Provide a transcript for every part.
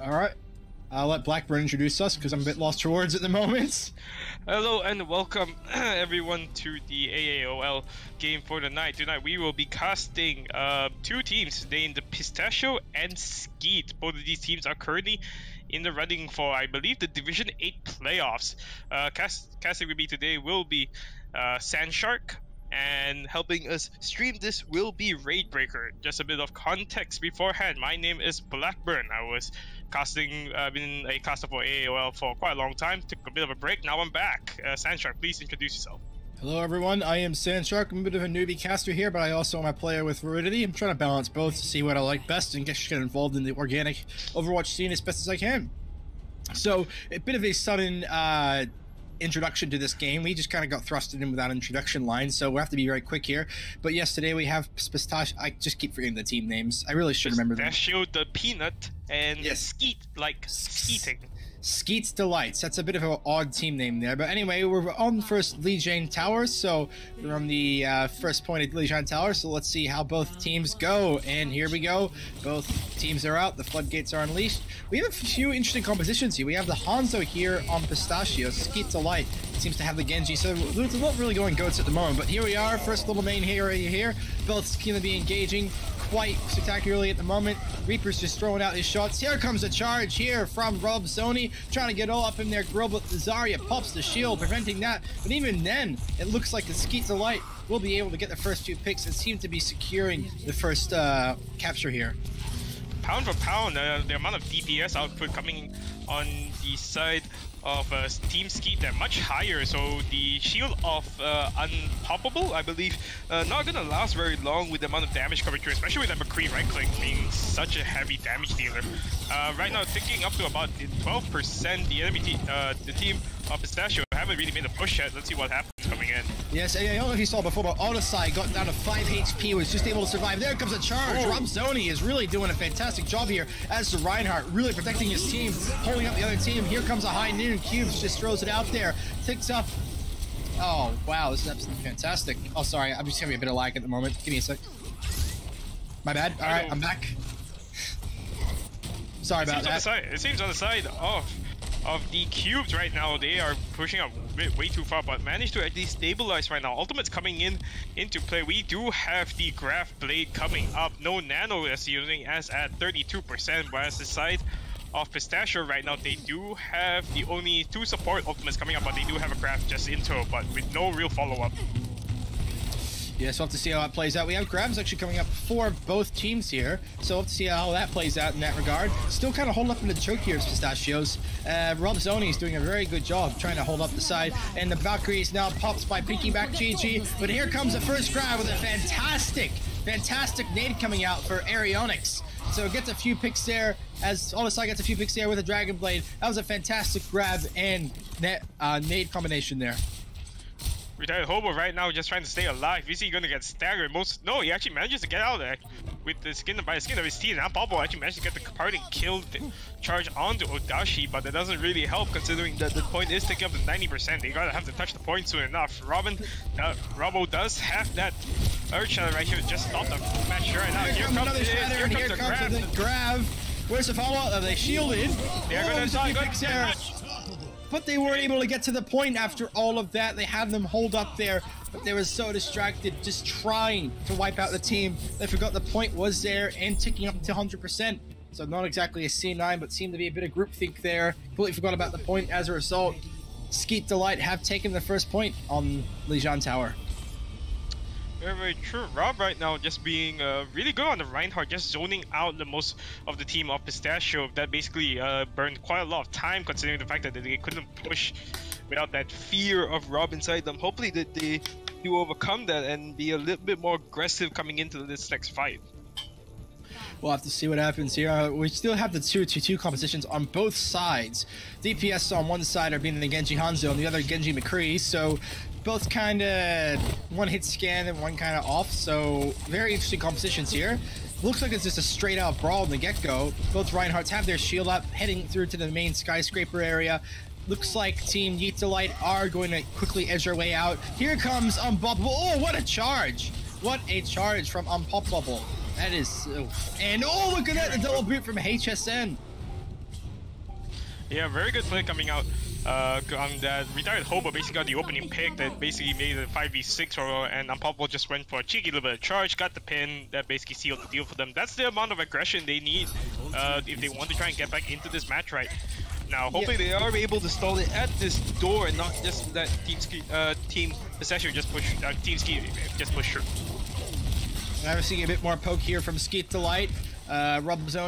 All right. I'll let Blackburn introduce us because I'm a bit lost for words at the moment. Hello and welcome everyone to the AAOL game for the night. Tonight we will be casting uh, two teams named Pistachio and Skeet. Both of these teams are currently in the running for, I believe, the Division 8 playoffs. Uh, cast, casting with me today will be uh, Sandshark, and helping us stream this will be Raidbreaker. Just a bit of context beforehand. My name is Blackburn. I was casting, I've uh, been a caster for AOL for quite a long time. Took a bit of a break. Now I'm back. Uh, Sandshark, please introduce yourself. Hello everyone, I am Sandshark. I'm a bit of a newbie caster here, but I also am a player with Veridity. I'm trying to balance both to see what I like best and get, get involved in the organic Overwatch scene as best as I can. So, a bit of a sudden uh, introduction to this game. We just kind of got thrusted in without introduction line, so we have to be very quick here. But yes, today we have Pistachio. I just keep forgetting the team names. I really should remember them. Pistachio the peanut and yes. Skeet like skeeting. Skeet's Delights. That's a bit of an odd team name there. But anyway, we're on first Lijiang Towers, so we're on the uh, first point at Lijiang Tower. So let's see how both teams go. And here we go. Both teams are out. The floodgates are unleashed. We have a few interesting compositions here. We have the Hanzo here on Pistachio. Skeets Delight seems to have the Genji, so it's not really going goats at the moment. But here we are, first little main hero here. Both going to be engaging quite spectacularly at the moment. Reaper's just throwing out his shots. Here comes a charge here from Rob Zoni, trying to get all up in their grill, but Zarya pops the shield, preventing that. But even then, it looks like the Skeet Delight will be able to get the first two picks and seem to be securing the first uh, capture here. Pound for pound, uh, the amount of DPS output coming on the side of uh, Team Skeet, they're much higher, so the shield of uh, Unpoppable, I believe, uh, not gonna last very long with the amount of damage coming through, especially with that McCree right click being such a heavy damage dealer. Uh, right now, ticking up to about 12%, the enemy te uh, the team of Pistachio I haven't really made a push yet. Let's see what happens coming in. Yes, I don't know if you saw before, but Odyssey got down to 5 HP, was just able to survive. There comes a charge. Oh. Rob Zoni is really doing a fantastic job here as to Reinhardt, really protecting his team, holding up the other team. Here comes a high noon. Cubes just throws it out there, ticks up. Oh, wow, this is absolutely fantastic. Oh, sorry, I'm just having a bit of lag at the moment. Give me a sec. My bad. All right, oh. I'm back. Sorry about that. It seems on the side of of the cubes right now. They are pushing up way too far, but managed to at least stabilize right now. Ultimate's coming in into play. We do have the Grav Blade coming up. No Nano is using as at 32%, whereas the side of Pistachio right now, they do have the only two support ultimates coming up, but they do have a Grav just into, but with no real follow-up. Yeah, so we'll have to see how that plays out. We have gravs actually coming up for both teams here, so we'll have to see how that plays out in that regard. Still kind of holding up in the choke here, Pistachios. Uh, Rob Zoni is doing a very good job trying to hold up the side, and the Valkyrie is now popped by Pinky Mac GG, but here comes the first grav with a fantastic, fantastic nade coming out for Arionyx. So gets a few picks there, as Odyssey gets a few picks there with a Dragon Blade. That was a fantastic grav and net, uh, nade combination there. Retired Hobo right now just trying to stay alive. Is he gonna get staggered? Most no, he actually manages to get out of there with the skin by the skin of his teeth. Now Bobo actually managed to get the party killed charge onto Odashi, but that doesn't really help considering that the point is taking up to 90%. They gotta have to touch the point soon enough. Robin, uh, Robo does have that Shatter right here. Just stop the match right now. Here, comes, comes, here, here comes, the grav. The grav. Where's the follow-up? Are they shielded? They're oh, gonna die. Good but they weren't able to get to the point after all of that. They had them hold up there, but they were so distracted just trying to wipe out the team. They forgot the point was there and ticking up to 100%. So not exactly a C9, but seemed to be a bit of groupthink there. Completely forgot about the point as a result. Skeet Delight have taken the first point on Lijiang Tower. Very, very true. Rob right now just being uh, really good on the Reinhardt, just zoning out the most of the team of Pistachio. That basically uh, burned quite a lot of time considering the fact that they couldn't push without that fear of Rob inside them. Hopefully that they do overcome that and be a little bit more aggressive coming into this next fight. We'll have to see what happens here. Uh, we still have the 2 2 2 compositions on both sides. DPS on one side are being the Genji Hanzo and the other Genji McCree, so both kind of one hit scan and one kind of off, so very interesting compositions here. Looks like it's just a straight out brawl in the get go. Both Reinhardts have their shield up, heading through to the main skyscraper area. Looks like Team Yeet Delight are going to quickly edge their way out. Here comes Unpoppable. Oh, what a charge! What a charge from Unpoppable. That is so... And oh, look at that, the double boot from HSN. Yeah, very good play coming out. Uh, on that retired Hobo basically got the opening pick that basically made it 5v6 for and Unpoppable just went for a cheeky little bit of charge, got the pin, that basically sealed the deal for them. That's the amount of aggression they need uh, if they want to try and get back into this match right now. Hopefully yeah. they are able to stall it at this door and not just that Team Ski, uh, Team Possession just push, uh, Team Ski just push through. Now we're seeing a bit more poke here from Skeet Delight. Uh,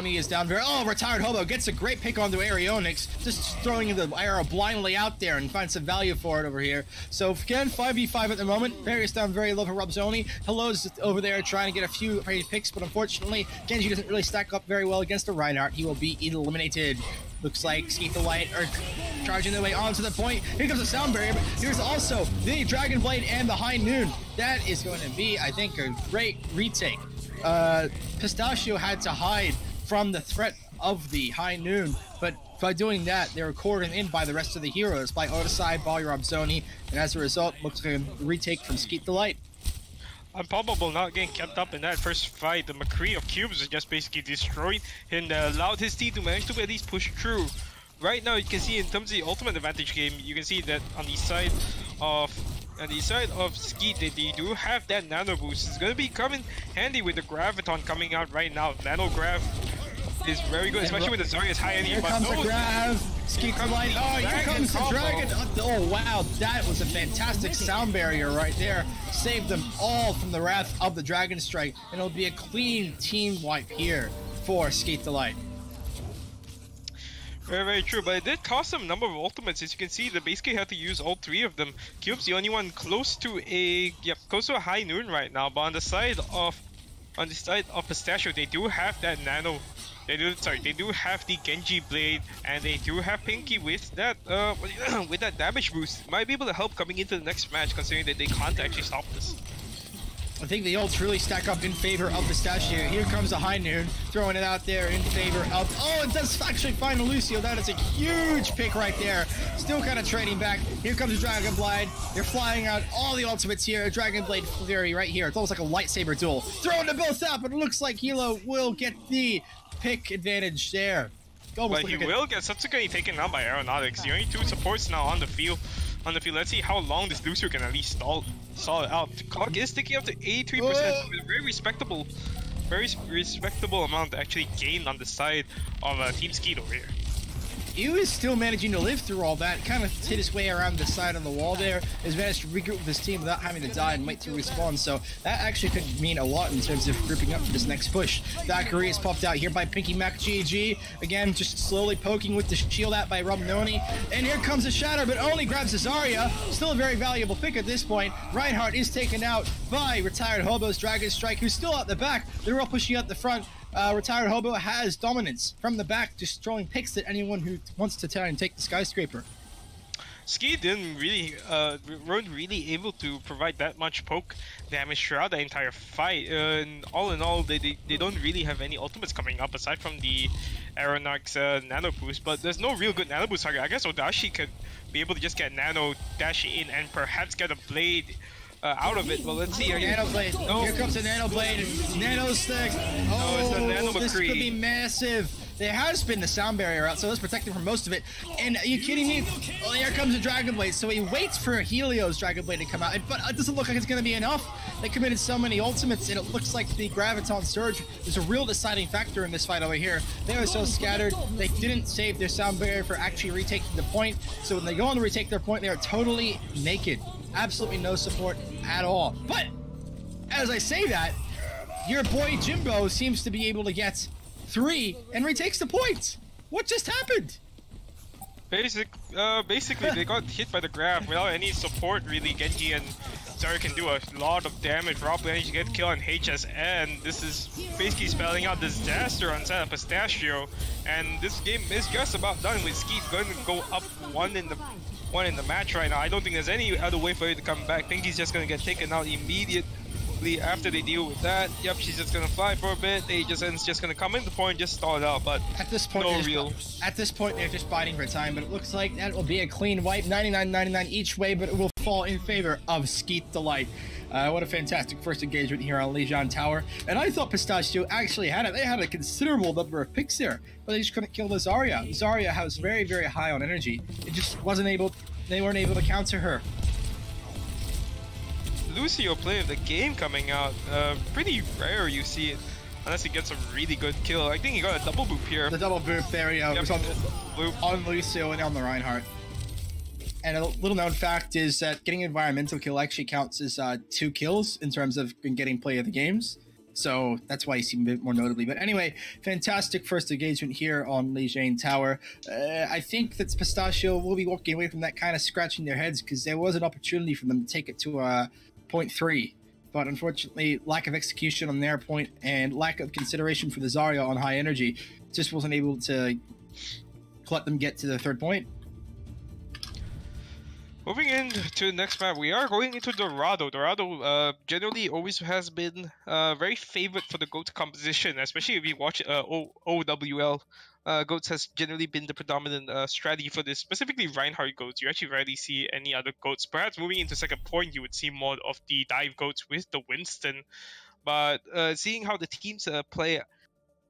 is down very. Oh, retired hobo gets a great pick onto Aeronix, just throwing the arrow blindly out there and finds some value for it over here. So again, 5v5 at the moment. Various down very low for Robzoni. Hello's over there trying to get a few picks, but unfortunately, Genji doesn't really stack up very well against the Reinhardt. He will be eliminated. Looks like Skeet Delight are charging their way onto the point. Here comes the sound barrier, but here's also the Dragon Blade and the High Noon. That is going to be, I think, a great retake uh, Pistachio had to hide from the threat of the high noon, but by doing that, they were cordoned in by the rest of the heroes, by Otasai, Balyor Zoni, and as a result, looks like a retake from Skeet Delight. Unpoppable not getting kept up in that first fight. The McCree of Cubes is just basically destroyed and uh, allowed his team to manage to at least push through. Right now, you can see in terms of the ultimate advantage game, you can see that on the side of on the side of Skeet, they, they do have that nano boost. It's gonna be coming handy with the Graviton coming out right now. Nano Grav is very good, especially with the Zarya's high energy. Here comes the Grav. Skeet comes light. Oh, here comes the Dragon. Oh, oh, wow. That was a fantastic sound barrier right there. Saved them all from the wrath of the Dragon Strike. And it'll be a clean team wipe here for Skeet Delight. Very, very true, but it did cost them a number of ultimates. As you can see, they basically had to use all three of them. Cube's the only one close to a yep, close to a high noon right now, but on the side of on the side of Pistachio, they do have that nano they do sorry, they do have the Genji blade and they do have Pinky with that uh with that damage boost. Might be able to help coming into the next match considering that they can't actually stop this. I think the ults really stack up in favor of Pistachio. Here comes the High Noon, throwing it out there in favor of... Oh, it does actually find Lucio. That is a huge pick right there. Still kind of trading back. Here comes the Dragon Blade. They're flying out all the ultimates here. Dragon Blade Fury right here. It's almost like a lightsaber duel. Throwing them both out, but it looks like Hilo will get the pick advantage there. Almost but he will get Satsuki taken out by Aeronautics. The only two supports now on the field on the field. Let's see how long this Lucio can at least stall, stall it out. Clock is sticking up to 83%. Oh. Very respectable, very respectable amount actually gained on the side of uh, Team Skeet over here he was still managing to live through all that. Kind of hit his way around the side of the wall there. Has managed to regroup with his team without having to die and wait to respawn. So that actually could mean a lot in terms of grouping up for this next push. Valkyrie is popped out here by Pinky Mac GG. Again, just slowly poking with the shield out by Robzoni. And here comes a Shatter, but only grabs Zarya. Still a very valuable pick at this point. Reinhardt is taken out by retired Hobo's Dragon Strike, who's still out the back. They're all pushing out the front. Uh, retired Hobo has dominance from the back, just throwing picks at anyone who wants to try and take the skyscraper. Ski didn't really, uh, weren't really able to provide that much poke damage throughout the entire fight. Uh, and all in all, they, they, they don't really have any ultimates coming up aside from the Aeronax uh, Nano Boost. But there's no real good Nano Boost target. I guess Odashi could be able to just get Nano, dash in, and perhaps get a Blade uh, out of it, but let's see. Here, nano blade. Oh. Here comes the nano blade. Nano stick. Oh, no, it's the nano this could be massive. There has been the sound barrier out, so let's protect him from most of it. And are you kidding me? Oh, here comes a Dragon Blade. So he waits for a Helios Dragon Blade to come out, but it doesn't look like it's going to be enough. They committed so many ultimates, and it looks like the Graviton Surge is a real deciding factor in this fight over here. They are so scattered, they didn't save their sound barrier for actually retaking the point. So when they go on to retake their point, they are totally naked. Absolutely no support at all. But as I say that, your boy Jimbo seems to be able to get three and retakes the points. What just happened? Basic, uh, basically they got hit by the grav without any support really. Genji and Zarya can do a lot of damage. Rob managed to get killed on HSN. This is basically spelling out disaster on side of Pistachio. And this game is just about done with Skeet going to go up one in the one in the match right now. I don't think there's any other way for her to come back. I think he's just gonna get taken out immediately after they deal with that. Yep, she's just gonna fly for a bit. They just ends just gonna come in the point, just stall it out. But at this point, no real. At this point, they're just fighting for time. But it looks like that will be a clean wipe, 99-99 each way. But it will fall in favor of Skeet Delight. Uh, what a fantastic first engagement here on Lijiang Tower. And I thought Pistachio actually had it. They had a considerable number of picks there, but they just couldn't kill the Zarya. Zarya has very, very high on energy. It just wasn't able, they weren't able to counter her. Lucio play of the game coming out. Uh, pretty rare you see it. Unless he gets a really good kill. I think he got a double boop here. The double boop there, yeah. Yep. on, boop. on Lucio and on the Reinhardt. And a little known fact is that getting environmental kill actually counts as uh, two kills in terms of getting play of the games. So that's why you see a bit more notably. But anyway, fantastic first engagement here on Lijiang Tower. Uh, I think that Pistachio will be walking away from that kind of scratching their heads because there was an opportunity for them to take it to a uh, point three. But unfortunately, lack of execution on their point and lack of consideration for the Zarya on high energy just wasn't able to let them get to the third point. Moving into the next map, we are going into Dorado. Dorado uh, generally always has been uh, very favored for the GOAT composition, especially if you watch uh, OWL. Uh, goats has generally been the predominant uh, strategy for this, specifically Reinhardt goats. You actually rarely see any other goats. Perhaps moving into second point, you would see more of the dive goats with the Winston. But uh, seeing how the teams uh, play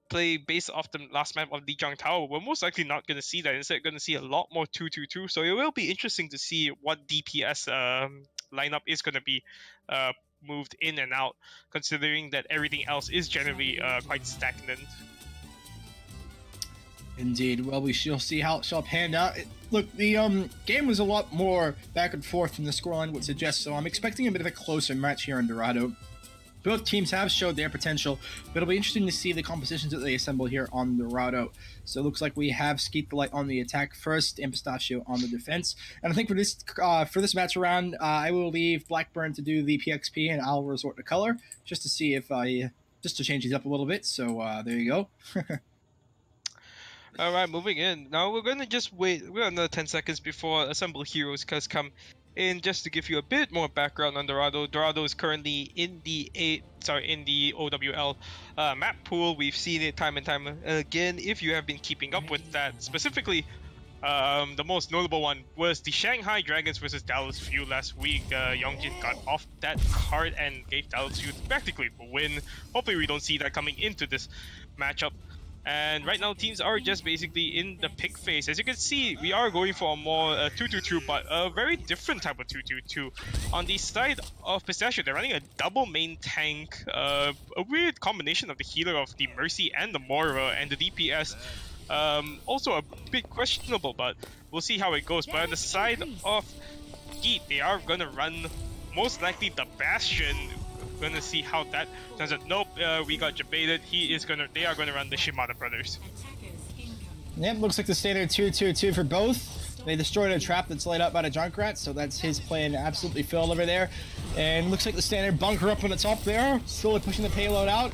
play based off the last map of Lijiang Tower, we're most likely not going to see that. Instead, going to see a lot more 2-2-2. So it will be interesting to see what DPS um, lineup is going to be uh, moved in and out, considering that everything else is generally uh, quite stagnant. Indeed. Well, we shall see how it shall pan out. It, look, the um game was a lot more back and forth than the scoreline would suggest, so I'm expecting a bit of a closer match here in Dorado. Both teams have showed their potential, but it'll be interesting to see the compositions that they assemble here on the Dorado. So it looks like we have Skeet Delight on the attack first, and Pistachio on the defense. And I think for this uh, for this match around, uh, I will leave Blackburn to do the PXP, and I'll resort to color just to see if I just to change these up a little bit. So uh, there you go. All right, moving in. Now we're gonna just wait. We're another 10 seconds before Assemble Heroes has come in just to give you a bit more background on Dorado, Dorado is currently in the a sorry in the OWL uh, map pool. We've seen it time and time again. If you have been keeping up with that, specifically, um, the most notable one was the Shanghai Dragons versus Dallas Fuel last week. Uh, Youngjin got off that card and gave Dallas Fuel practically a win. Hopefully, we don't see that coming into this matchup. And right now, teams are just basically in the pick phase. As you can see, we are going for a more 2-2-2, uh, but a very different type of 2-2-2. On the side of Pistachio, they're running a double main tank, uh, a weird combination of the healer of the Mercy and the Moira, and the DPS. Um, also a bit questionable, but we'll see how it goes. But on the side of Geet, they are going to run most likely the Bastion gonna see how that turns out. Nope, uh, we got debated. He is gonna. They are gonna run the Shimada brothers. Yep, looks like the standard 2-2-2 for both. They destroyed a trap that's laid out by the Junkrat, so that's his plan absolutely filled over there. And looks like the standard bunker up on the top there, slowly pushing the payload out.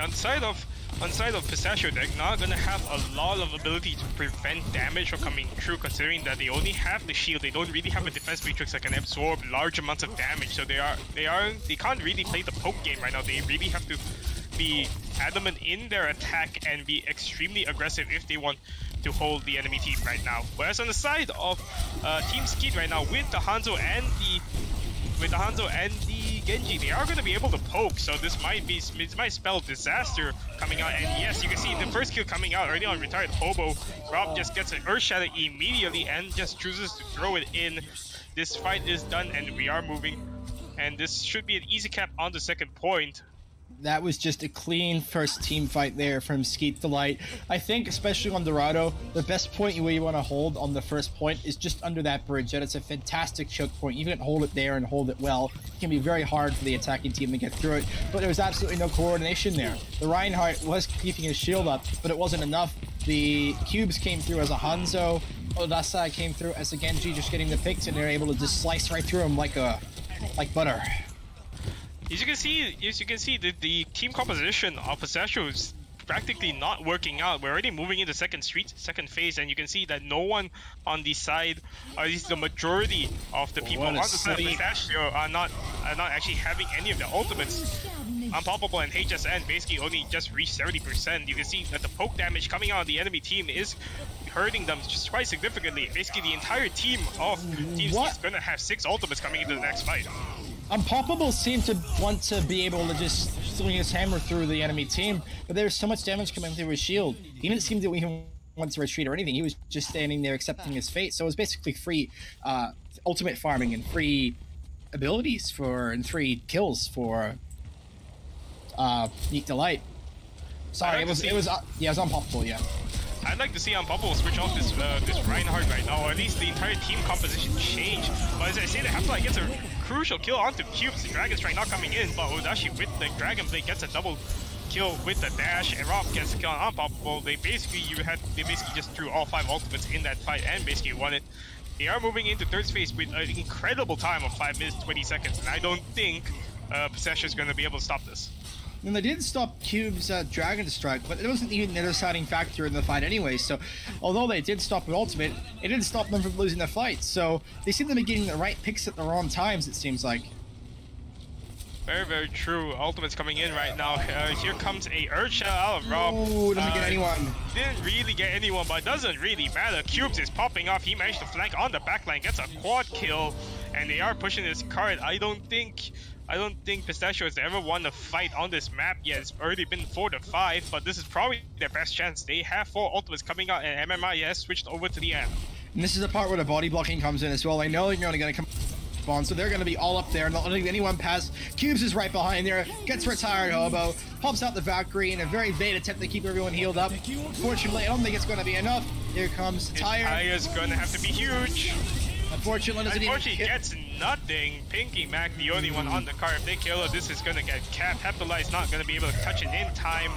On side of on the side of Pistachio, they're not gonna have a lot of ability to prevent damage from coming through, considering that they only have the shield. They don't really have a defense matrix that can absorb large amounts of damage. So they are they are they can't really play the poke game right now. They really have to be adamant in their attack and be extremely aggressive if they want to hold the enemy team right now. Whereas on the side of uh, Team Skeet right now, with the Hanzo and the with the Hanzo and the Genji, they are going to be able to poke, so this might be this might spell disaster coming out. And yes, you can see the first kill coming out already on retired Hobo. Rob just gets an Earth Shatter immediately and just chooses to throw it in. This fight is done and we are moving. And this should be an easy cap on the second point that was just a clean first team fight there from Skeet Delight. I think, especially on Dorado, the best point where you want to hold on the first point is just under that bridge. That it's a fantastic choke point. You can hold it there and hold it well. It can be very hard for the attacking team to get through it, but there was absolutely no coordination there. The Reinhardt was keeping his shield up, but it wasn't enough. The cubes came through as a Hanzo. Odasai came through as a Genji, just getting the picks, and they're able to just slice right through him like a like butter. As you can see, as you can see, the, the team composition of Pistachio is practically not working out. We're already moving into second street, second phase, and you can see that no one on the side, or at least the majority of the people on the side of Pistachio are not are not actually having any of the ultimates. Unpoppable and HSN basically only just reached 70%. You can see that the poke damage coming out of the enemy team is hurting them just quite significantly. Basically, the entire team of Team is going to have six ultimates coming into the next fight. Unpoppable seemed to want to be able to just swing his hammer through the enemy team, but there's so much damage coming through his shield. He didn't seem to even want to retreat or anything. He was just standing there accepting his fate. So it was basically free uh, ultimate farming and free abilities for and free kills for uh, Neat Delight. Sorry, it was it was uh, yeah, it was unpoppable. Yeah. I'd like to see Unpoppable switch off this uh, this Reinhardt right now, or at least the entire team composition change. But as I say, the Half-Life gets a crucial kill onto Cubes. The Dragon Strike not coming in, but Odashi with the Dragon Blade gets a double kill with the dash, and Rob gets a kill on Unpoppable. They basically you had they basically just threw all five ultimates in that fight and basically won it. They are moving into third space with an incredible time of 5 minutes 20 seconds, and I don't think uh, Possession is going to be able to stop this. And they did stop Cube's uh, Dragon Strike, but it wasn't even the deciding factor in the fight anyway. So, although they did stop an ultimate, it didn't stop them from losing the fight. So, they seem to be getting the right picks at the wrong times, it seems like. Very, very true. Ultimate's coming in right now. Uh, here comes a Urcha out of Rob. Oh, doesn't uh, get anyone. Didn't really get anyone, but doesn't really matter. Cubes is popping off. He managed to flank on the backline, gets a quad kill, and they are pushing this card. I don't think I don't think Pistachio has ever won a fight on this map yet. It's already been 4 to 5, but this is probably their best chance. They have 4 ultimates coming out, and MMI has switched over to the end. And this is the part where the body blocking comes in as well. I know they're only going to come spawn, so they're going to be all up there, not letting anyone pass. Cubes is right behind there, gets retired Hobo, pops out the Valkyrie in a very vain attempt to keep everyone healed up. Fortunately, I don't think it's going to be enough. Here comes Tire. Tire's going to have to be huge. Unfortunately, doesn't Unfortunately, gets nothing. Pinky Mac, the only one on the car. If they kill her, this is gonna get capped. Heptalight's not gonna be able to touch it in time.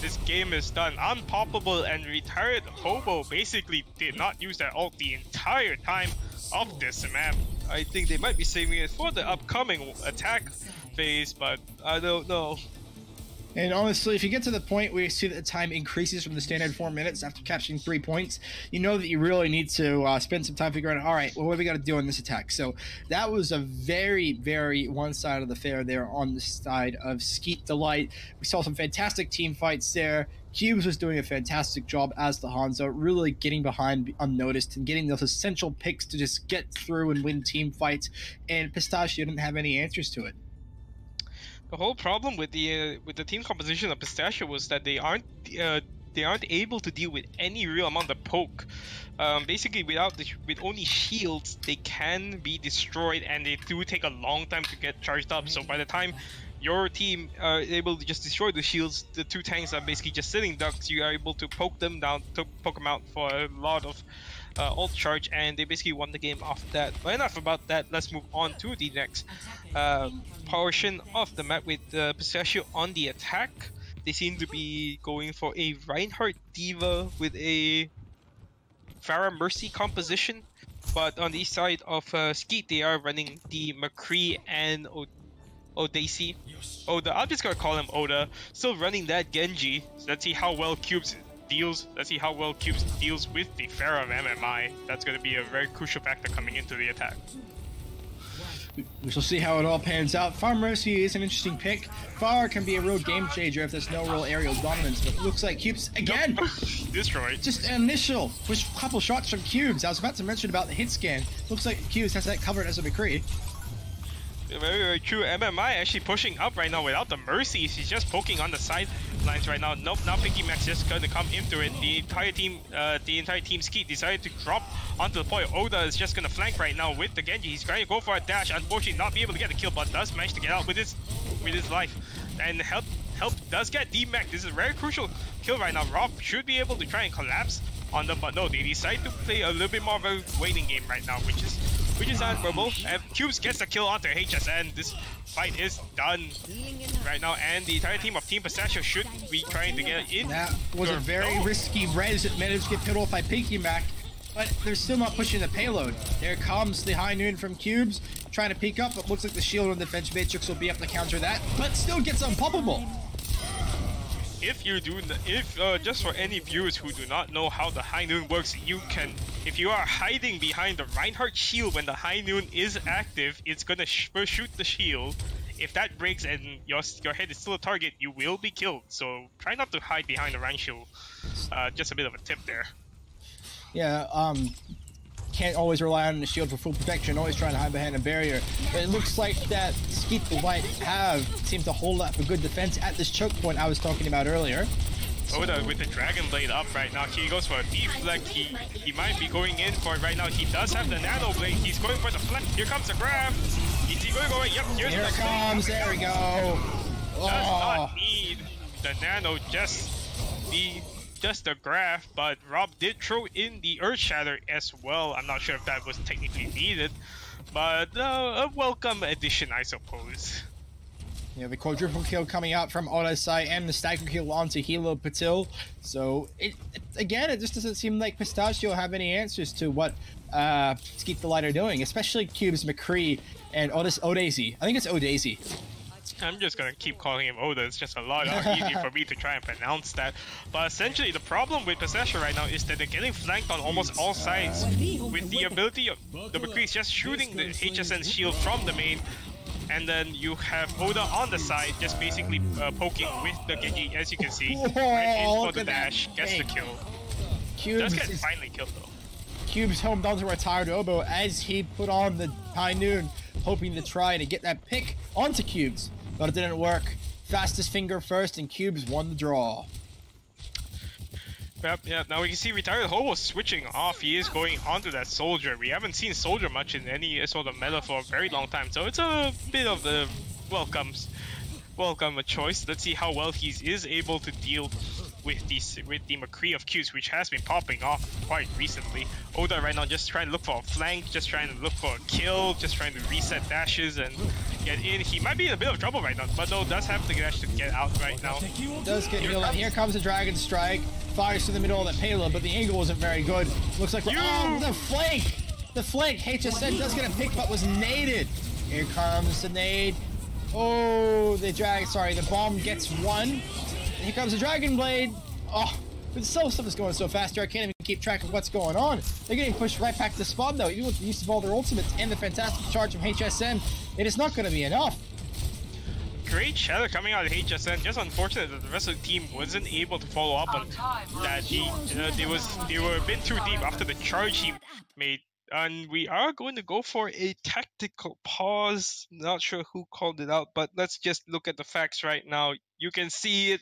This game is done. Unpoppable and retired Hobo basically did not use their ult the entire time of this map. I think they might be saving it for the upcoming attack phase, but I don't know. And honestly, if you get to the point where you see that the time increases from the standard four minutes after capturing three points, you know that you really need to uh, spend some time figuring out, all right, well, what we got to do on this attack? So that was a very, very one side of the fair there on the side of Skeet Delight. We saw some fantastic team fights there. Cubes was doing a fantastic job as the Hanzo, really getting behind unnoticed and getting those essential picks to just get through and win team fights. And Pistachio didn't have any answers to it. The whole problem with the uh, with the team composition of Pistachio was that they aren't uh, they aren't able to deal with any real amount of poke. Um, basically, without the, with only shields, they can be destroyed, and they do take a long time to get charged up. So by the time your team are able to just destroy the shields, the two tanks are basically just sitting ducks. You are able to poke them down, to poke them out for a lot of uh, ult charge, and they basically won the game off that. But enough about that. Let's move on to the next uh, portion of the map with uh, Pistachio on the attack. They seem to be going for a Reinhardt D.Va with a Pharah Mercy composition. But on the side of uh, Skeet, they are running the McCree and o Odacy. Oda, I'm just gonna call him Oda. Still running that Genji. So let's see how well Cubes deals. Let's see how well Cubes deals with the Pharah of MMI. That's gonna be a very crucial factor coming into the attack. We shall see how it all pans out. Pharah Mercy is an interesting pick. Far can be a real game changer if there's no real aerial dominance, but it looks like Cubes again. Destroyed. Just an initial, with a couple shots from Cubes. I was about to mention about the hit scan. Looks like Cubes has that covered as a McCree. Very, very true. MMI actually pushing up right now without the Mercy. He's just poking on the sidelines right now. Nope, now Pinky Max just gonna come into it. The entire team, uh, the entire team's Skeet decided to drop onto the point. Oda is just gonna flank right now with the Genji. He's trying to go for a dash. Unfortunately, not be able to get the kill, but does manage to get out with his, with his life. And help, help does get D-Mac. This is a very crucial kill right now. Rob should be able to try and collapse on them, but no, they decide to play a little bit more of a waiting game right now, which is which is admirable. And Cubes gets the kill onto HSN. This fight is done right now, and the entire team of Team Pistachio should be trying to get in. That was a very no. risky res that managed to get killed off by Pinky Mac, but they're still not pushing the payload. There comes the High Noon from Cubes, trying to peek up, but looks like the shield on the Defense Matrix will be able to counter that, but still gets unpoppable. If you do, if uh, just for any viewers who do not know how the High Noon works, you can, if you are hiding behind the Reinhardt shield when the High Noon is active, it's gonna sh shoot the shield. If that breaks and your your head is still a target, you will be killed. So try not to hide behind the Rein shield. Uh, just a bit of a tip there. Yeah, um, can't always rely on the shield for full protection, always trying to hide behind a barrier. But it looks like that Skeet the White have seem to hold up a good defense at this choke point I was talking about earlier. Oh, Oda with the Dragon Blade up right now. He goes for a deflect. He he might be going in for it right now. He does have the Nano Blade. He's going for the flex. Here comes the grav. Is he going to go? Yep, here's Here the comes. There we go. Does Oh, not need the Nano, just the just a grav, but Rob did throw in the Earth Shatter as well. I'm not sure if that was technically needed, but uh, a welcome addition, I suppose. yeah, the quadruple kill coming out from Otasai and the stagger kill onto Hilo Patil. So, it, it- again, it just doesn't seem like Pistachio have any answers to what uh, Skeet Delight are doing, especially Cubes, McCree, and Odaisy. I think it's Odaisy. I'm just gonna keep calling him Oda. It's just a lot easier for me to try and pronounce that. But essentially, the problem with Possession right now is that they're getting flanked on almost all sides. With the ability of the McCree's just shooting the HSN shield from the main, and then you have Oda on the side, just basically uh, poking with the Genji, as you can see. In for the dash, gets the kill. Cubes Does get is finally killed though. Cubes homed onto a retired Hobo as he put on the high noon, hoping to try to get that pick onto Cubes, but it didn't work. Fastest finger first, and Cubes won the draw. Yep, yeah. Now we can see retired Hobo switching off. He is going onto that soldier. We haven't seen soldier much in any sort of meta for a very long time, so it's a bit of the welcomes, welcome a choice. Let's see how well he is able to deal with these with the McCree of Cubes, which has been popping off quite recently. Oda right now just trying to look for a flank, just trying to look for a kill, just trying to reset dashes and get in. He might be in a bit of trouble right now, but no, does have the dash to get out right now. Does get healed, and here comes the Dragon Strike. Fires to the middle of the payload, but the angle wasn't very good. Looks like we're, oh, the flank! The flank! HSN does get a pick, but was naded. Here comes the nade. Oh, the drag. Sorry, the bomb gets one. And here comes the Dragon Blade. Oh, but so stuff is going so fast here. I can't even keep track of what's going on. They're getting pushed right back to spawn though. Even with the use of all their ultimates and the fantastic charge from HSN, it is not going to be enough. Great shadow coming out of HSN. Just unfortunate that the rest of the team wasn't able to follow up on that. He, uh, they was they were a bit too deep after the charge he made. And we are going to go for a tactical pause. Not sure who called it out, but let's just look at the facts right now. You can see it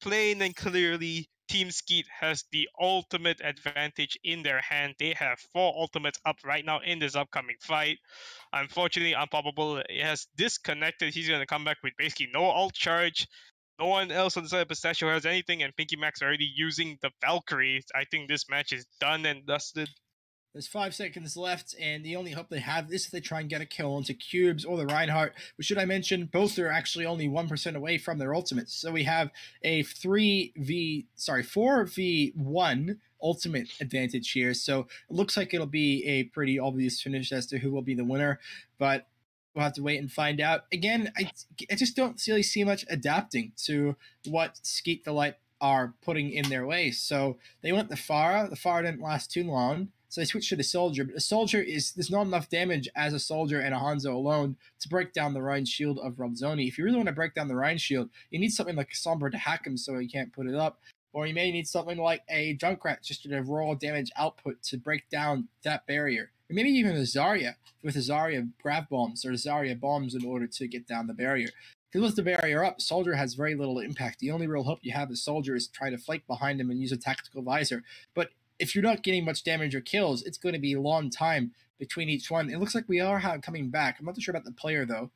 plain and clearly. Team Skeet has the ultimate advantage in their hand. They have four ultimates up right now in this upcoming fight. Unfortunately, Unpoppable has disconnected. He's going to come back with basically no alt charge. No one else on the side of Pistachio has anything, and Pinky Max already using the Valkyrie. I think this match is done and dusted. There's five seconds left, and the only hope they have is if they try and get a kill onto Cubes or the Reinhardt. But should I mention, both are actually only 1% away from their ultimates. So we have a 3v, sorry, 4v1 ultimate advantage here. So it looks like it'll be a pretty obvious finish as to who will be the winner. But we'll have to wait and find out. Again, I, I just don't really see much adapting to what Skeet Delight are putting in their way. So they went the Pharah. The Pharah didn't last too long. So they switched to the soldier, but the soldier is there's not enough damage as a soldier and a Hanzo alone to break down the Rein shield of Robzoni. If you really want to break down the Rein shield, you need something like a Sombra to hack him so he can't put it up. Or you may need something like a Junkrat just to have raw damage output to break down that barrier. Or maybe even a Zarya with a Zarya grav bombs or a Zarya bombs in order to get down the barrier. Because with the barrier up, Soldier has very little impact. The only real hope you have as Soldier is try to flank behind him and use a tactical visor. But if you're not getting much damage or kills, it's going to be a long time between each one. It looks like we are coming back. I'm not too sure about the player though.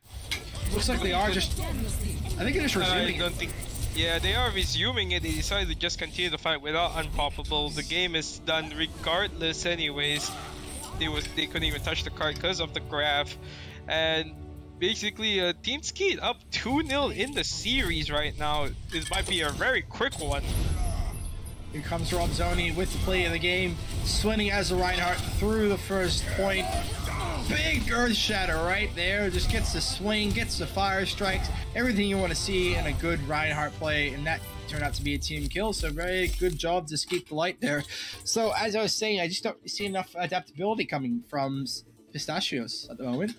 looks like they are just. I think they're just resuming. don't think. Yeah, they are resuming it. They decided to just continue the fight without Unpoppable. The game is done regardless, anyways. They was they couldn't even touch the card because of the grav, and basically, uh, Team Skeet up 2-0 in the series right now. This might be a very quick one. Here comes Rob Zoni with the play of the game, swinging as a Reinhardt through the first point. big Earth Shatter right there. Just gets the swing, gets the fire strikes, everything you want to see in a good Reinhardt play, and that turned out to be a team kill. So very good job to keep the light there. So as I was saying, I just don't see enough adaptability coming from Pistachios at the moment.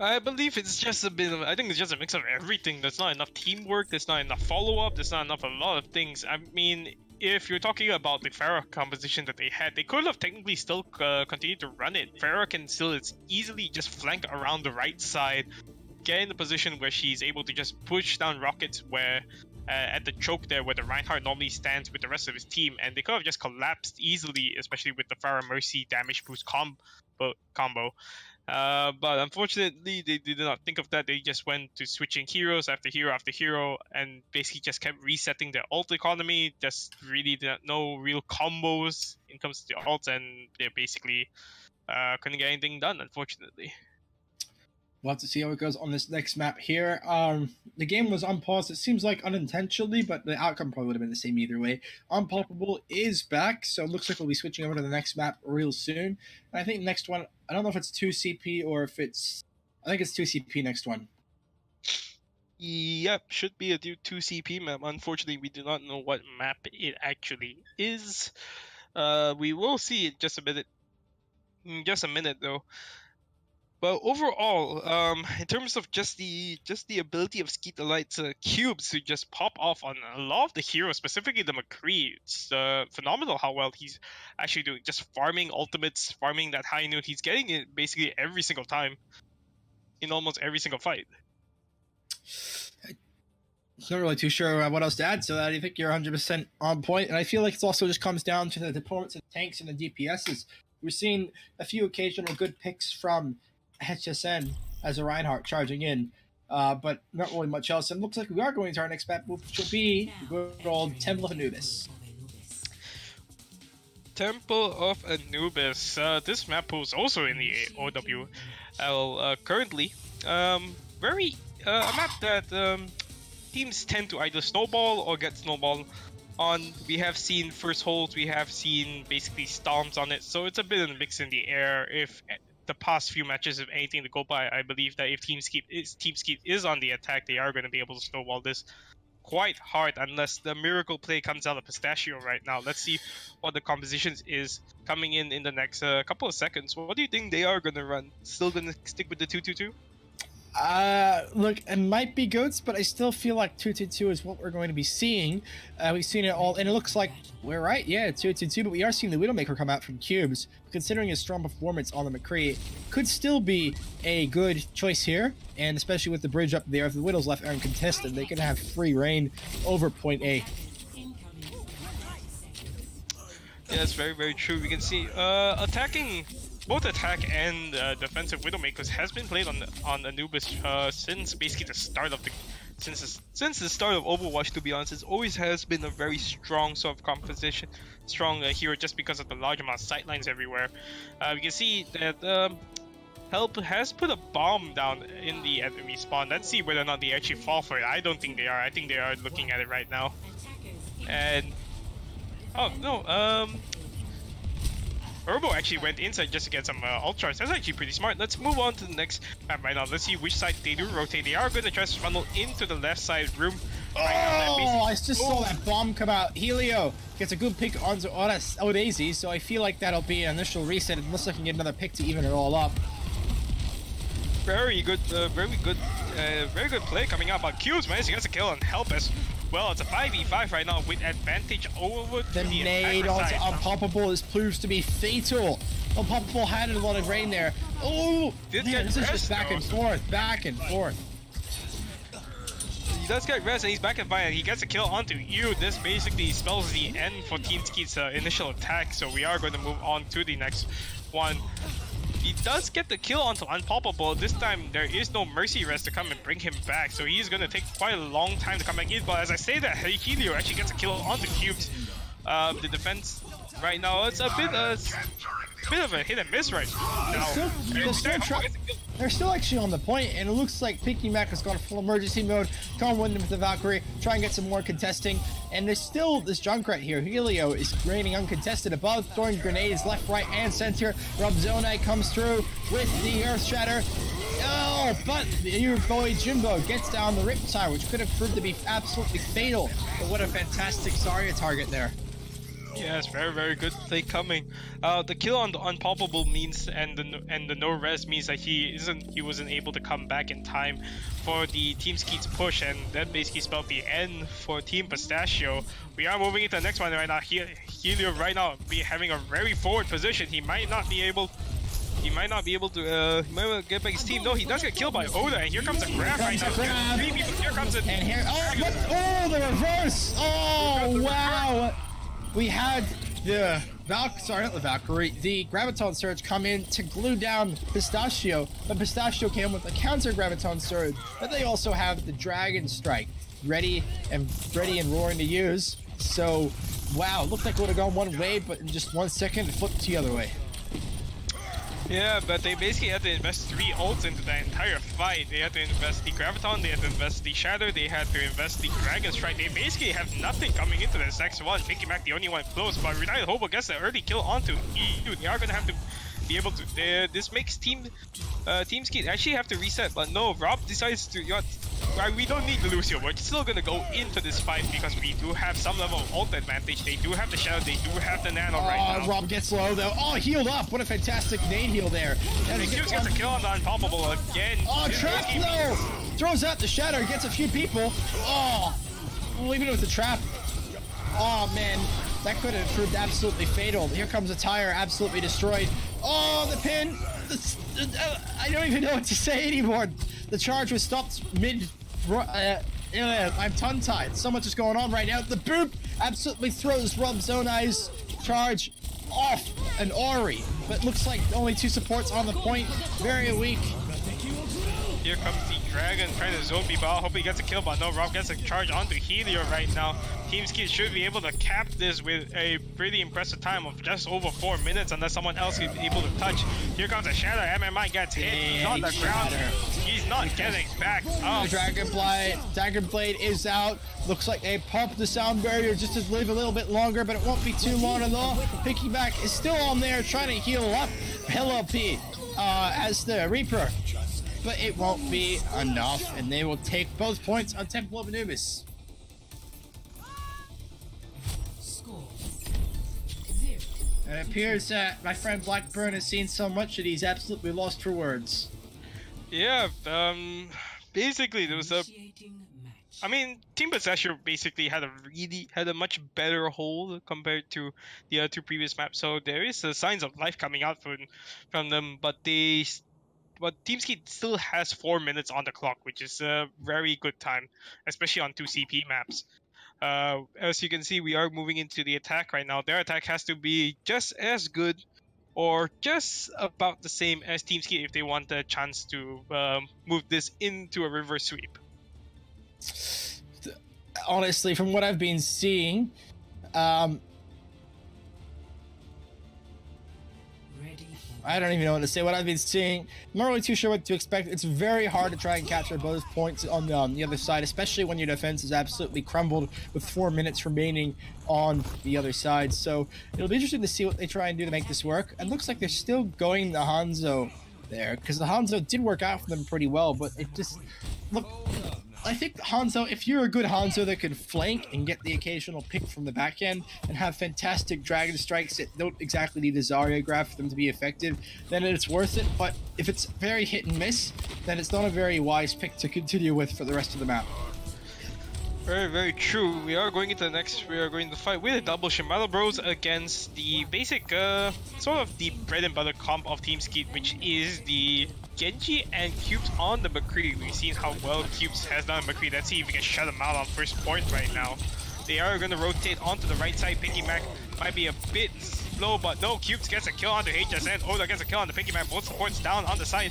I believe it's just a bit of, I think it's just a mix of everything. There's not enough teamwork, there's not enough follow-up, there's not enough a lot of things. I mean, if you're talking about the Pharah composition that they had, they could have technically still uh, continued to run it. Pharah can still it's easily just flank around the right side, get in the position where she's able to just push down rockets where uh, at the choke there where the Reinhardt normally stands with the rest of his team, and they could have just collapsed easily, especially with the Pharah Mercy damage boost combo. combo. Uh, but unfortunately, they, did not think of that. They just went to switching heroes after hero after hero, and basically just kept resetting their ult economy. Just really did not know real combos in terms of the ults, and they basically uh, couldn't get anything done, unfortunately. We'll have to see how it goes on this next map here. Um, the game was unpaused. It seems like unintentionally, but the outcome probably would have been the same either way. Unpoppable is back, so it looks like we'll be switching over to the next map real soon. And I think next one, I don't know if it's 2CP or if it's... I think it's 2CP next one. Yep, should be a 2CP map. Unfortunately, we do not know what map it actually is. Uh, we will see it just a minute. Just a minute, though. But overall, um, in terms of just the just the ability of Skeet Delight's uh, cubes to just pop off on a lot of the heroes, specifically the McCree, it's uh, phenomenal how well he's actually doing. Just farming ultimates, farming that high note. He's getting it basically every single time, in almost every single fight. I'm not really too sure what else to add to that. I think you're 100% on point, and I feel like it also just comes down to the deployments of tanks and the DPSs. We're seeing a few occasional good picks from HSN as a Reinhardt charging in. Uh, but not really much else. And looks like we are going to our next map, which will be the good old Temple of Anubis. Temple of Anubis. Uh, this map is also in the OWL uh, currently. Um, very uh, a map that um, teams tend to either snowball or get snowballed on. We have seen first holes, we have seen basically storms on it, so it's a bit of a mix in the air. If the past few matches, if anything to go by, I believe that if Team Skeet is Team Skeet is on the attack, they are going to be able to snowball this quite hard unless the miracle play comes out of Pistachio right now. Let's see what the compositions is coming in in the next uh, couple of seconds. What do you think they are going to run? Still going to stick with the 2-2-2? Uh, look, it might be goats, but I still feel like 222 is what we're going to be seeing. Uh, we've seen it all, and it looks like we're right. Yeah, 222, but we are seeing the Widowmaker come out from cubes. Considering his strong performance on the McCree, could still be a good choice here, and especially with the bridge up there, if the Widow's left uncontested, they can have free reign over point A. Yeah, that's very, very true. We can see uh, attacking both attack and uh, defensive Widowmakers has been played on on Anubis uh, since basically the start of the since the, since the start of Overwatch. To be honest, it always has been a very strong sort of composition, strong uh, hero just because of the large amount of sightlines everywhere. Uh, we can see that. Um, Help has put a bomb down in the enemy spawn. Let's see whether or not they actually fall for it. I don't think they are. I think they are looking at it right now. And oh no, um, Urbo actually went inside just to get some uh, ult charge. That's actually pretty smart. Let's move on to the next map right now. Let's see which side they do rotate. They are going to try to funnel into the left side room. Right oh, I just oh. saw that bomb come out. Helio gets a good pick onto Odaisy, so I feel like that'll be an initial reset unless I can get another pick to even it all up. Very good, uh, very good, uh, very good play coming up. But Cubes managed to get a kill and help us well, it's a 5v5 right now with advantage over the, the nade onto Unpoppable This proves to be fatal. Unpoppable had a lot of rain there. Oh, man, this is just back and forth, back and forth. He does get rest and he's back and fire. He gets a kill onto you. This basically spells the end for Team Skeet's uh, initial attack. So we are going to move on to the next one. He does get the kill onto Unpoppable. This time, there is no Mercy Rest to come and bring him back, so he's going to take quite a long time to come back in. But as I say that, Helio actually gets a kill onto Cubes. Uh, the defense right now, it's a bit... Uh, bit of a hit and miss right now. Still, they're, still tra- they're still actually on the point, and it looks like Pinky Mac has gone full emergency mode. Come win with the Valkyrie, try and get some more contesting. And there's still this Junkrat here. Helio is reigning uncontested above, throwing grenades left, right, and center. Rob Zoni comes through with the Earth Shatter. Oh, but your boy Jimbo gets down the Riptide, which could have proved to be absolutely fatal. But what a fantastic Zarya target there. Yes, very very good play coming. Uh, the kill on the unpoppable means and the and the no res means that he isn't he wasn't able to come back in time for the Team Skeet's push, and that basically spelled the end for Team Pistachio. We are moving into the next one right now. He Helio right now be having a very forward position. He might not be able he might not be able to uh, he might get back his team. No, he does get killed by Oda, and here comes a grab right now. Grab. Three people, here comes a And here, oh, oh, the reverse! Oh, wow! We had the Val, sorry, not the Valkyrie, the Graviton Surge come in to glue down Pistachio, but Pistachio came with a counter Graviton Surge. But they also have the Dragon Strike ready and ready and roaring to use. So, wow, looked like it would have gone one way, but in just one second, it flipped the other way. Yeah, but they basically had to invest three ults into the entire fight. They had to invest the Graviton, they had to invest the Shadow, they had to invest the Dragon Strike. They basically have nothing coming into this next one. Pinky Mac the only one close, but United Hobo gets an early kill onto EU. They are gonna have to be able to. They, this makes Team uh, Team Skeet actually have to reset, but no, Rob decides to. You know, right, we don't need Lucio. We're still gonna go into this fight because we do have some level of ult advantage. They do have the Shadow, they do have the Nano right Oh, now. Rob gets low though. Oh, healed up. What a fantastic nade heal there. And Hughes gets a kill on the Unpoppable again. Oh, trap though! Throws out the shadow. gets a few people. Oh, leaving it with the trap. Oh man, that could have proved absolutely fatal. Here comes a tire, absolutely destroyed. Oh, the pin! Uh, I don't even know what to say anymore. The charge was stopped mid. Uh, I'm tongue tied. So much is going on right now. The boop absolutely throws Rob Zoni's charge off an Ori, but looks like only two supports on the point. Very weak. Here comes the Dragon trying to zombie me, but hope he gets a kill. But no, Rob gets a charge onto Helio right now. Team Skeet should be able to cap this with a pretty impressive time of just over four minutes, unless someone else is able to touch. Here comes a Shadow. MMI gets hit. He's on the ground. He's not getting back up. The Dragon Blade, Dragon Blade is out. Looks like they pumped the sound barrier just to live a little bit longer, but it won't be too long at all. Picky is still on there trying to heal up Penelope uh, as the Reaper, but it won't be enough, and they will take both points on Temple of Anubis. It appears that my friend Blackburn has seen so much that he's absolutely lost for words. Yeah, um, basically there was a Initiating match. I mean, Team Possessor basically had a really had a much better hold compared to the other two previous maps. So there is uh, signs of life coming out from from them, but they s- but Team Skeet still has four minutes on the clock, which is a very good time, especially on two CP maps. Uh, as you can see, we are moving into the attack right now. Their attack has to be just as good or just about the same as Team Skeet if they want a chance to um, move this into a reverse sweep. honestly, from what I've been seeing, um, I don't even know what to say. What I've been seeing, I'm not really too sure what to expect. It's very hard to try and capture both points on the, on the other side, especially when your defense is absolutely crumbled with four minutes remaining on the other side. So it'll be interesting to see what they try and do to make this work. It looks like they're still going the Hanzo there because the Hanzo did work out for them pretty well, but it just look. I think Hanzo, if you're a good Hanzo that can flank and get the occasional pick from the back end and have fantastic dragon strikes that don't exactly need a Zarya grav for them to be effective, then it's worth it. But if it's very hit and miss, then it's not a very wise pick to continue with for the rest of the map. Very, very true. We are going into the next. We are going to fight with the double Shimada Bros against the basic, uh, sort of the bread and butter comp of Team Skeet, which is the Genji and Cubes on the McCree. We've seen how well Cubes has done on McCree. Let's see if we can shut him out on first point right now. They are going to rotate onto the right side. Pinky Mac might be a bit slow, but no, Cubes gets a kill on the HSN. Oda gets a kill on the Pinky Mac. Both supports down on the side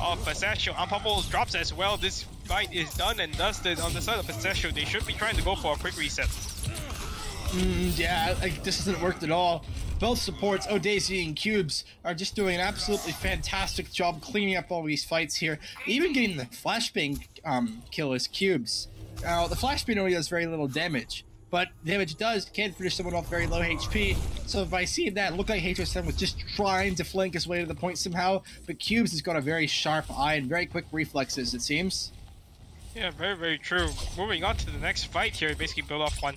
of Pistachio. Unpoppable drops as well. This fight is done and dusted on the side of Pistachio. They should be trying to go for a quick reset. Mm, yeah, like, this hasn't worked at all. Both supports, Odaisy and Cubes, are just doing an absolutely fantastic job cleaning up all these fights here. Even getting the flashbang um, kill as Cubes. Now, the flashbang only does very little damage, but damage does can finish someone off very low HP. So if I see that, it looked like HSM was just trying to flank his way to the point somehow, but Cubes has got a very sharp eye and very quick reflexes, it seems. Yeah, very, very true. Moving on to the next fight here, basically build off one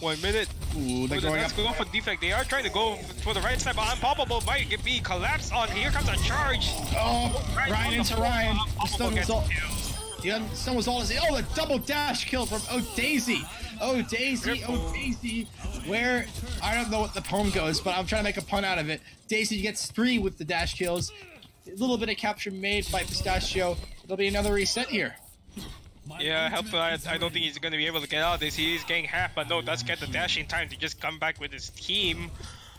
one minute. Ooh, they're Ooh, going up. go for defect. They are trying to go for the right side, but Unpoppable might be collapsed on. Here comes a charge. Oh, Right Rein into Rein. The stun was all. The stun was all. Oh, the double dash kill from Oh Daisy. Oh Daisy. Oh Daisy. Where I don't know what the poem goes, but I'm trying to make a pun out of it. Daisy gets three with the dash kills. A little bit of capture made by Pistachio. There'll be another reset here. Yeah, help. I, I don't think he's gonna be able to get out of this. is getting half, but no, does get the dash in time to just come back with his team.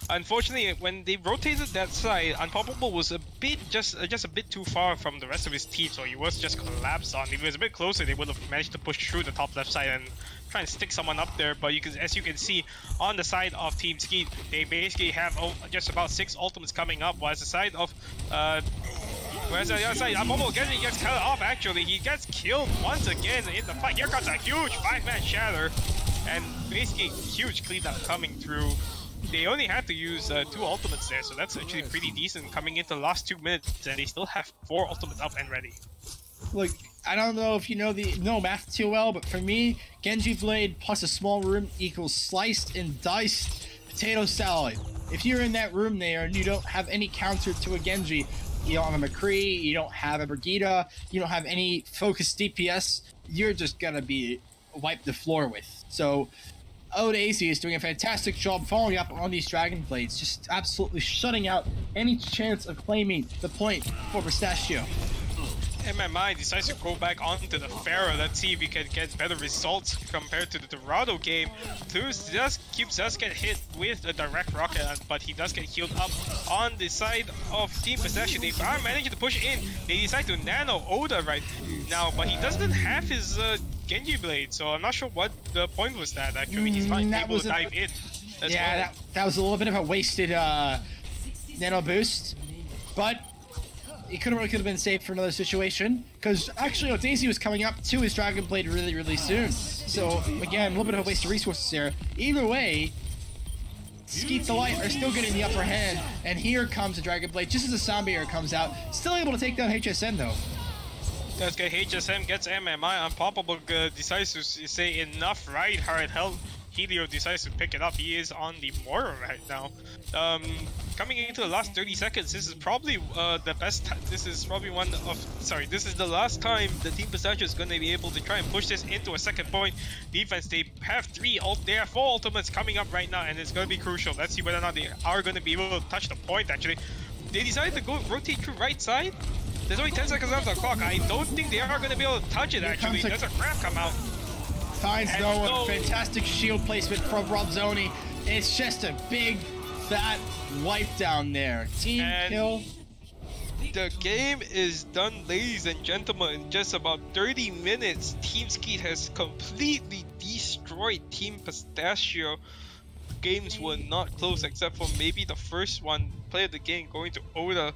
Unfortunately, when they rotated that side, Unpoppable was a bit just uh, just a bit too far from the rest of his team, so he was just collapsed on. If he was a bit closer, they would have managed to push through the top left side and try and stick someone up there. But you can, as you can see, on the side of Team Skeet, they basically have just about six ultimates coming up, whilst the side of uh, The other side, Amomo gets, he gets cut off actually. He gets killed once again in the fight. Here comes a huge five-man shatter. And basically huge cleanup coming through. They only had to use uh, two ultimates there, so that's actually pretty decent coming into the last two minutes, and they still have four ultimates up and ready. Look, I don't know if you know the no math too well, but for me, Genji Blade plus a small room equals sliced and diced potato salad. If you're in that room there and you don't have any counter to a Genji, you don't have a McCree, you don't have a Brigitte, you don't have any focused DPS, you're just gonna be wiped the floor with. So Odaisy is doing a fantastic job following up on these Dragon Blades, just absolutely shutting out any chance of claiming the point for Pistachio. MMI decides to go back onto the Pharah. Let's see if he can get better results compared to the Dorado game. Plus, does keeps does get hit with a direct rocket, but he does get healed up on the side of Team Possession. They are managing to push in. They decide to nano Oda right now, but he doesn't have his uh, Genji blade, so I'm not sure what the point was that. Actually, he's not Mm, that able was to a- dive in. yeah, that, that was a little bit of a wasted uh, nano boost, but it could have been saved for another situation. Because actually, Daisy was coming up to his Dragon Blade really, really soon. So again, a little bit of a waste of resources there. Either way, Skeet Delight are still getting the upper hand, and here comes the Dragon Blade just as the Zombie Air comes out. Still able to take down HSN though. Does get HSM, gets MMI, Unpoppable uh, decides to say enough right hard hell. Helio decides to pick it up. He is on the Moira right now. Um, coming into the last 30 seconds, this is probably uh, the best. this is probably one of. Sorry, this is the last time the Team Pistachio is going to be able to try and push this into a second point defense. They have three ult. They have four ultimates coming up right now, and it's going to be crucial. Let's see whether or not they are going to be able to touch the point. Actually, they decided to go rotate through right side. There's only 10 seconds left on the clock. I don't think they are going to be able to touch it, actually. There's a grab come out. Finds And no one. Fantastic shield placement from Robzoni. It's just a big, fat wipe down there. Team And- kill. The game is done, ladies and gentlemen. In just about 30 minutes, Team Skeet has completely destroyed Team Pistachio. Games were not close except for maybe the first one. Play of the game going to Oda.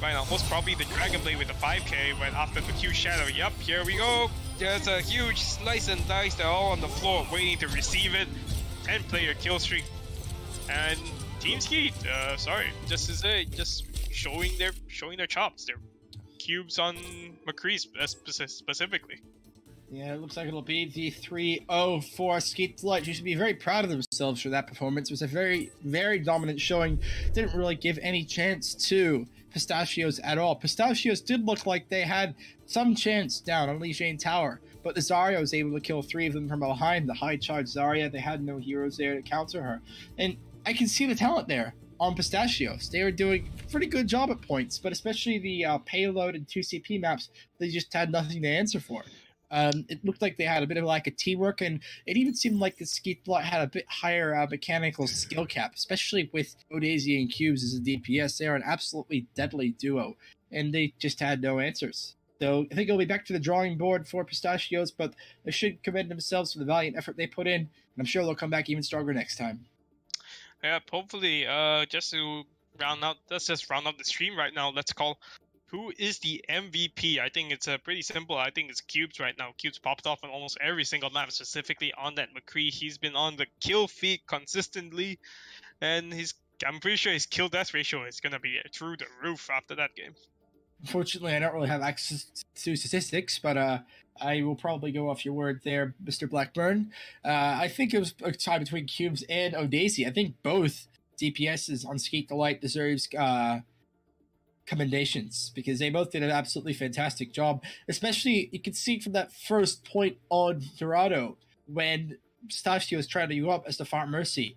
Right now, most probably the Dragon Blade with the 5k, but after the Q shadow, yup, here we go. There's a huge slice and dice. They're all on the floor waiting to receive it. 10 player kill streak. And Team Skeet, uh, sorry, just is it, just showing their showing their chops. Their cubes on McCree spe- specifically. Yeah, it looks like it'll be the 3-0 for Skeet Light. You should be very proud of themselves for that performance. It was a very, very dominant showing. Didn't really give any chance to Pistachios at all. Pistachios did look like they had some chance down on Lijiang Tower, but the Zarya was able to kill three of them from behind. The high charge Zarya, they had no heroes there to counter her. And I can see the talent there on Pistachios. They were doing a pretty good job at points, but especially the uh, payload and 2CP maps, they just had nothing to answer for. Um, it looked like they had a bit of like a teamwork, and it even seemed like the Skeet Blot had a bit higher uh, mechanical skill cap, especially with Odaisy and Cubes as a DPS. They are an absolutely deadly duo, and they just had no answers. So I think it'll be back to the drawing board for Pistachios, but they should commend themselves for the valiant effort they put in, and I'm sure they'll come back even stronger next time. Yeah, hopefully, uh, just to round out, let's just round out the stream right now. Let's call who is the MVP. I think it's uh, pretty simple. I think it's Cubes right now. Cubes popped off on almost every single map, specifically on that McCree. He's been on the kill feed consistently, and he's I'm pretty sure his kill death ratio is gonna be through the roof after that game. Unfortunately, I don't really have access to statistics, but uh, I will probably go off your word there, Mr. Blackburn. Uh, I think it was a tie between Cubes and Odaisy. I think both DPSs on Skeet Delight deserves uh, commendations because they both did an absolutely fantastic job. Especially, you can see from that first point on Dorado when Stachio was trying to go up as the Fire Mercy.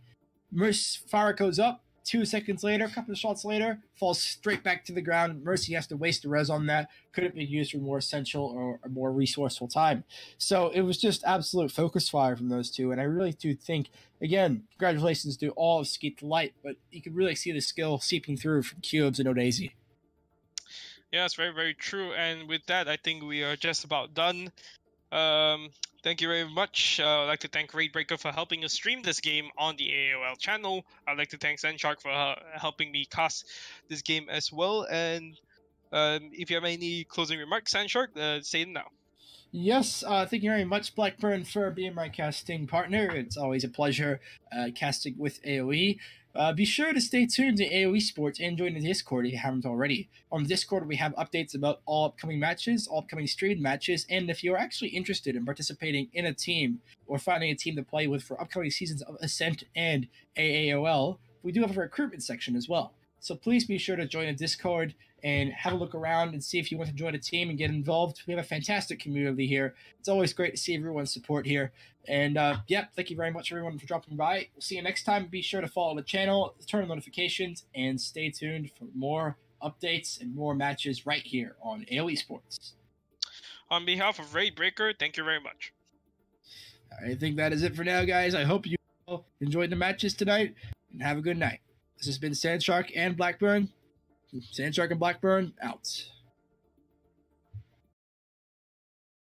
Mercy fire goes up, Two seconds later, a couple of shots later, falls straight back to the ground. Mercy has to waste the res on that. Could have been used for more essential or more resourceful time. So it was just absolute focus fire from those two. And I really do think, again, congratulations to all of Skeet Light, but you could really see the skill seeping through from Cubes and Odaisy. Yeah, it's very, very true. And with that, I think we are just about done. Um, thank you very much. Uh, I'd like to thank Raidbreaker for helping us stream this game on the AOL channel. I'd like to thank Senshark for uh, helping me cast this game as well. And um, if you have any closing remarks, Senshark, uh, say them now. Yes, uh, thank you very much, Blackburn, for being my casting partner. It's always a pleasure uh, casting with AoE. Uh, be sure to stay tuned to AoE Sports and join the Discord if you haven't already. On the Discord, we have updates about all upcoming matches, all upcoming streamed matches, and if you're actually interested in participating in a team or finding a team to play with for upcoming seasons of Ascent and AAOL, we do have a recruitment section as well. So please be sure to join the Discord and have a look around and see if you want to join a team and get involved. We have a fantastic community here. It's always great to see everyone's support here. And uh, yeah, thank you very much, everyone, for dropping by. We'll see you next time. Be sure to follow the channel, turn on notifications, and stay tuned for more updates and more matches right here on AOE Sports. On behalf of Raidbreaker, thank you very much. I think that is it for now, guys. I hope you all enjoyed the matches tonight and have a good night. This has been Sandshark and Blackburn. Sandshark and Blackburn out.